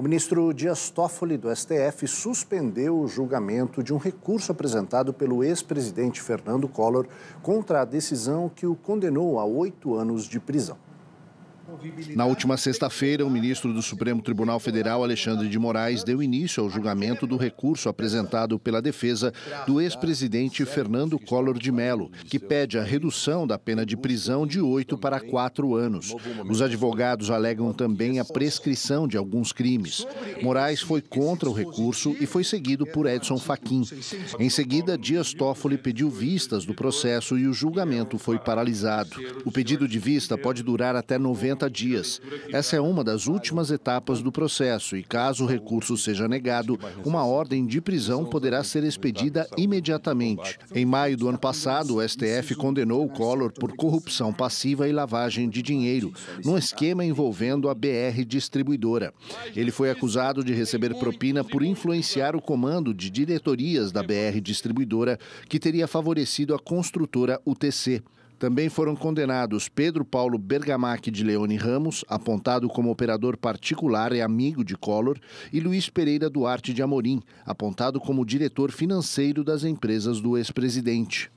O ministro Dias Toffoli, do STF, suspendeu o julgamento de um recurso apresentado pelo ex-presidente Fernando Collor contra a decisão que o condenou a oito anos de prisão. Na última sexta-feira, o ministro do Supremo Tribunal Federal, Alexandre de Moraes, deu início ao julgamento do recurso apresentado pela defesa do ex-presidente Fernando Collor de Mello, que pede a redução da pena de prisão de oito para quatro anos. Os advogados alegam também a prescrição de alguns crimes. Moraes foi contra o recurso e foi seguido por Edson Fachin. Em seguida, Dias Toffoli pediu vistas do processo e o julgamento foi paralisado. O pedido de vista pode durar até 90 90 dias. Essa é uma das últimas etapas do processo e, caso o recurso seja negado, uma ordem de prisão poderá ser expedida imediatamente. Em maio do ano passado, o STF condenou o Collor por corrupção passiva e lavagem de dinheiro, num esquema envolvendo a BR Distribuidora. Ele foi acusado de receber propina por influenciar o comando de diretorias da BR Distribuidora, que teria favorecido a construtora UTC. Também foram condenados Pedro Paulo Bergamac de Leone Ramos, apontado como operador particular e amigo de Collor, e Luiz Pereira Duarte de Amorim, apontado como diretor financeiro das empresas do ex-presidente.